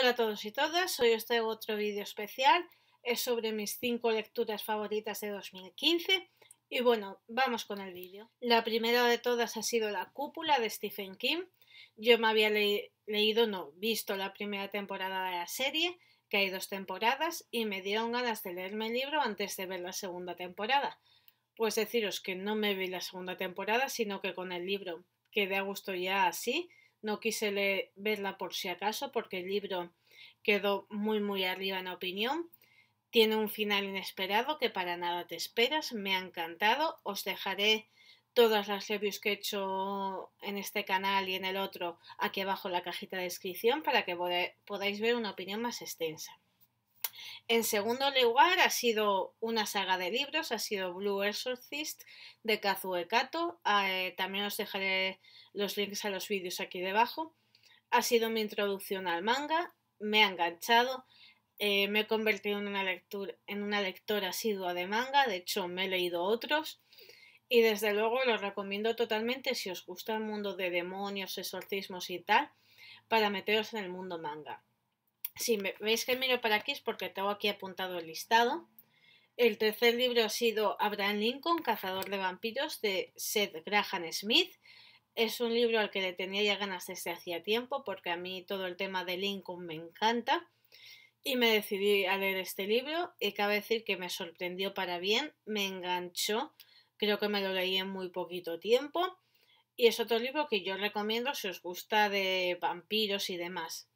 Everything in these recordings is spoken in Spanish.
Hola a todos y todas, hoy os traigo otro vídeo especial, es sobre mis 5 lecturas favoritas de 2015 y bueno, vamos con el vídeo. La primera de todas ha sido La cúpula de Stephen King. Yo me había leído, no, visto la primera temporada de la serie, que hay dos temporadas, y me dieron ganas de leerme el libro antes de ver la segunda temporada. Pues deciros que no me vi la segunda temporada, sino que con el libro quedé a gusto ya así no quise verla por si acaso porque el libro quedó muy muy arriba en opinión. Tiene un final inesperado que para nada te esperas. Me ha encantado. Os dejaré todas las reviews que he hecho en este canal y en el otro aquí abajo en la cajita de descripción para que podáis ver una opinión más extensa. En segundo lugar, ha sido una saga de libros, ha sido Blue Exorcist de Kazue Kato. Eh, también os dejaré los links a los vídeos aquí debajo. Ha sido mi introducción al manga, me ha enganchado, eh, me he convertido en una, lectura, en una lectora asidua de manga, de hecho me he leído otros. Y desde luego lo recomiendo totalmente si os gusta el mundo de demonios, exorcismos y tal, para meteros en el mundo manga. Si veis que miro para aquí es porque tengo aquí apuntado el listado. El tercer libro ha sido Abraham Lincoln, Cazador de Vampiros, de Seth Graham Smith. Es un libro al que le tenía ya ganas desde hacía tiempo porque a mí todo el tema de Lincoln me encanta. Y me decidí a leer este libro y cabe decir que me sorprendió para bien, me enganchó. Creo que me lo leí en muy poquito tiempo. Y es otro libro que yo recomiendo si os gusta de vampiros y demás.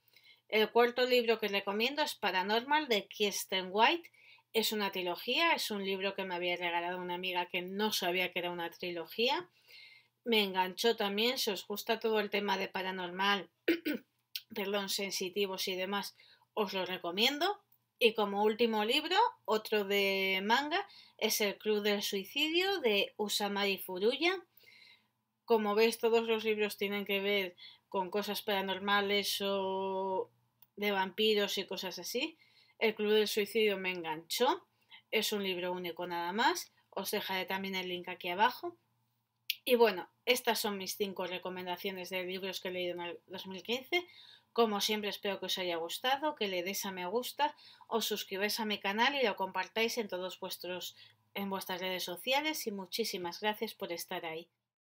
El cuarto libro que recomiendo es Paranormal de Kirsten White. Es una trilogía, es un libro que me había regalado una amiga que no sabía que era una trilogía. Me enganchó también, si os gusta todo el tema de paranormal, perdón, sensitivos y demás, os lo recomiendo. Y como último libro, otro de manga, es El Club del Suicidio de Usamari Furuya. Como veis, todos los libros tienen que ver con cosas paranormales o de vampiros y cosas así. El Club del Suicidio me enganchó. Es un libro único nada más. Os dejaré también el link aquí abajo. Y bueno, estas son mis cinco recomendaciones de libros que he leído en el 2015. Como siempre espero que os haya gustado, que le deis a me gusta, os suscribáis a mi canal y lo compartáis en todos vuestros en vuestras redes sociales y muchísimas gracias por estar ahí.